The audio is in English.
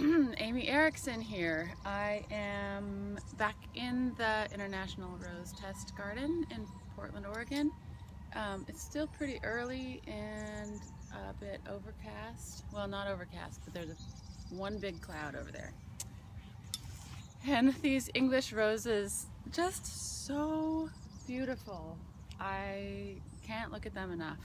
Aimee Erickson here. I am back in the International Rose Test Garden in Portland, Oregon. Um, it's still pretty early and a bit overcast. Well, not overcast, but there's a, one big cloud over there. And these English roses, just so beautiful. I can't look at them enough.